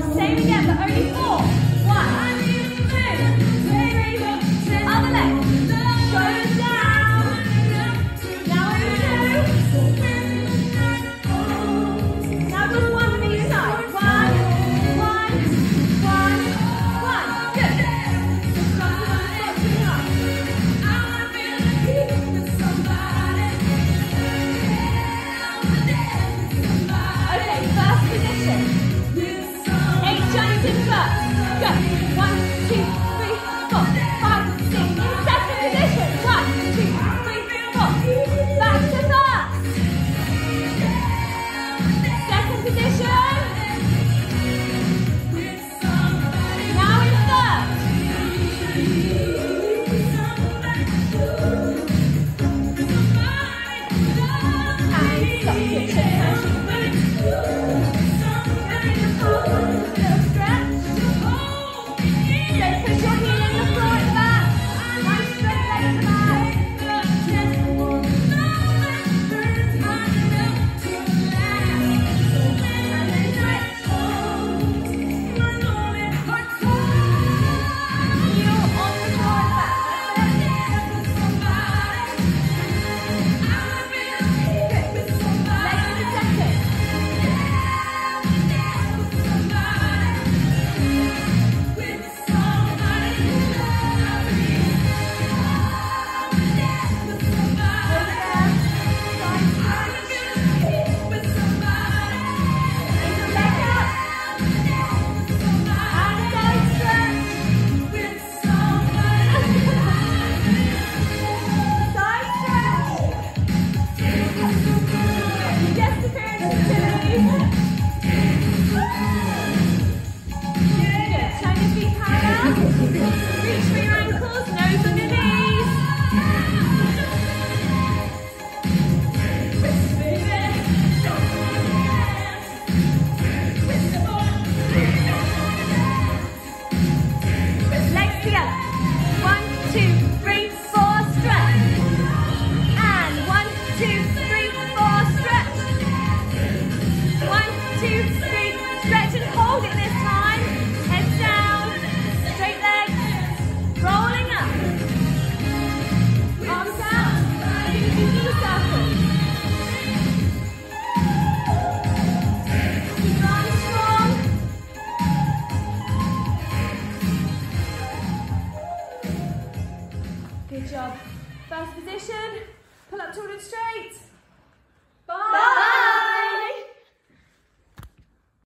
Same again, but only four. One. It this Good job. First position, pull up tall and straight.